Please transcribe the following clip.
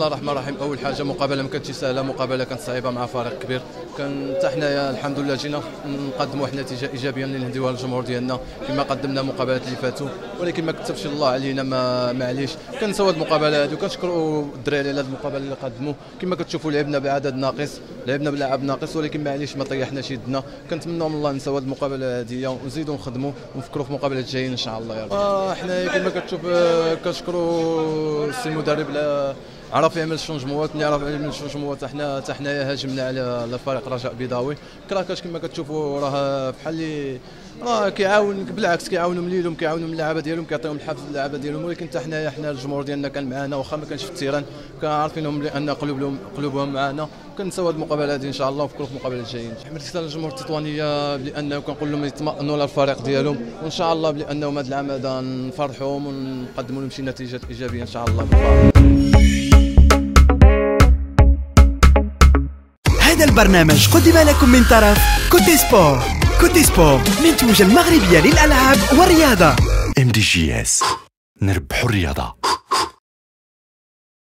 الله الرحمن الرحيم. أول حاجة مقابلة ما كانتش سهلة مقابلة كانت صعيبة مع فريق كبير. كان حتى حنايا الحمد لله جينا نقدموا واحد النتيجه إيجابية اللي نهديوها للجمهور ديالنا. كما قدمنا المقابلات اللي فاتوا ولكن ما كتبش الله علينا ما معليش. كنسوا هذه المقابله هذه وكنشكروا الدراري على هذه المقابلة اللي قدموا. كما كتشوفوا لعبنا بعدد ناقص لعبنا بلاعب ناقص ولكن معليش ما طيحناش يدنا. كنتمنوا من الله نسوا هذه المقابله هذه ونزيدوا نخدموا ونفكروا في مقابلات جايين إن شاء الله يا رب. آه كما كتشوف آه، كنشكروا السي المدرب عرف يعمل changements ملي عرف يعمل changements حنا حتى حنايا هاجمنا على الفريق رجاء بيضاوي كراكاش كما كتشوفوا راه بحال اللي راه كيعاون بالعكس كيعاونوا مليلهم كيعاونوا من اللعابة ديالهم كيعطيهم الحافز للعابة ديالهم. ولكن حتى حنايا حنا الجمهور ديالنا كان معنا واخا ما كانش في ال terrain كان عارفينهم بان قلوبهم قلوبهم معنا كنساو هذه المقابله هذه إن شاء الله ونفكروا في المقابلات الجايين حملت رساله للجمهور التطوانيه بانه كنقول لهم يطمئنوا على الفريق ديالهم. وإن شاء الله بانهم هذا العام هذا نفرحوهم ونقدموا لهم شي نتيجة إيجابية إن شاء الله. هذا البرنامج قدم لكم من طرف Cote Sport. Cote Sport منتوجة المغربية للألعاب والرياضة. MDJS نربحوا الرياضة.